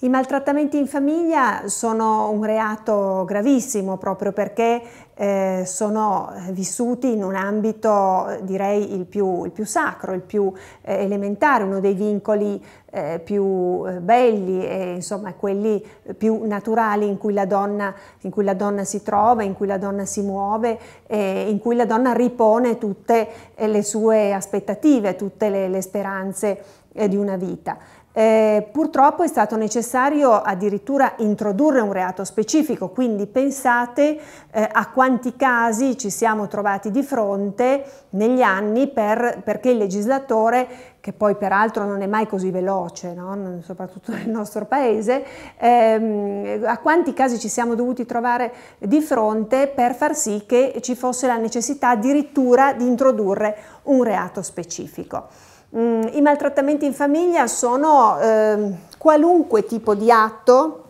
I maltrattamenti in famiglia sono un reato gravissimo proprio perché eh, sono vissuti in un ambito direi il più, il più sacro, il più eh, elementare, uno dei vincoli eh, più eh, belli e insomma quelli più naturali in cui, la donna, in cui la donna si trova, in cui la donna si muove, in cui la donna ripone tutte le sue aspettative, tutte le, le speranze eh, di una vita. Eh, purtroppo è stato necessario addirittura introdurre un reato specifico, quindi pensate eh, a quanti casi ci siamo trovati di fronte negli anni per, perché il legislatore, che poi peraltro non è mai così veloce, no? soprattutto nel nostro paese, ehm, a quanti casi ci siamo dovuti trovare di fronte per far sì che ci fosse la necessità addirittura di introdurre un reato specifico. Mm, I maltrattamenti in famiglia sono eh, qualunque tipo di atto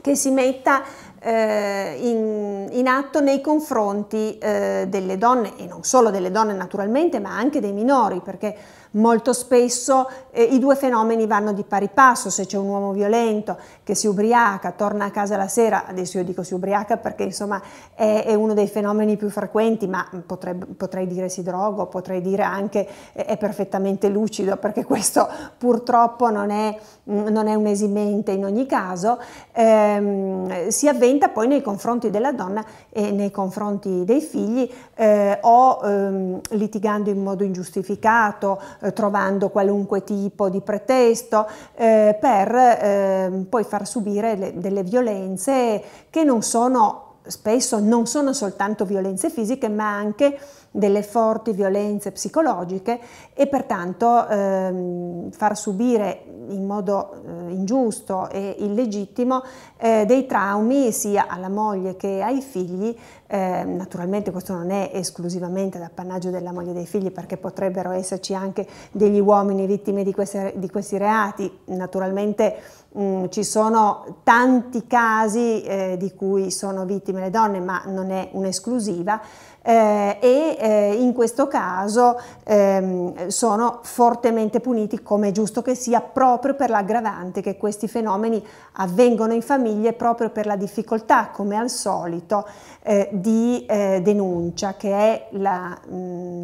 che si metta eh, in, in, atto nei confronti eh, delle donne e non solo delle donne naturalmente ma anche dei minori perché Molto spesso eh, i due fenomeni vanno di pari passo, se c'è un uomo violento che si ubriaca, torna a casa la sera, adesso io dico si ubriaca perché insomma è, è uno dei fenomeni più frequenti, ma potrei, potrei dire si droga, potrei dire anche eh, è perfettamente lucido perché questo purtroppo non è, non è un esimente in ogni caso, ehm, si avventa poi nei confronti della donna e nei confronti dei figli eh, o ehm, litigando in modo ingiustificato, eh, trovando qualunque tipo di pretesto eh, per eh, poi far subire le, delle violenze che non sono spesso non sono soltanto violenze fisiche ma anche delle forti violenze psicologiche e pertanto ehm, far subire in modo eh, ingiusto e illegittimo eh, dei traumi sia alla moglie che ai figli. Eh, naturalmente questo non è esclusivamente l'appannaggio della moglie e dei figli perché potrebbero esserci anche degli uomini vittime di, queste, di questi reati. Naturalmente mh, mm, ci sono tanti casi eh, di cui sono vittime le donne ma non è un'esclusiva eh, e eh, in questo caso ehm, sono fortemente puniti come è giusto che sia proprio per l'aggravante che questi fenomeni avvengono in famiglie proprio per la difficoltà come al solito eh, di eh, denuncia che è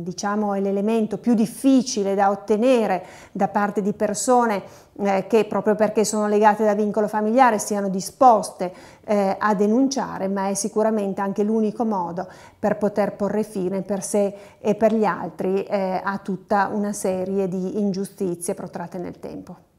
diciamo, l'elemento più difficile da ottenere da parte di persone eh, che proprio perché sono legate da vincolo familiare siano disposte eh, a denunciare, ma è sicuramente anche l'unico modo per poter porre fine per sé e per gli altri eh, a tutta una serie di ingiustizie protratte nel tempo.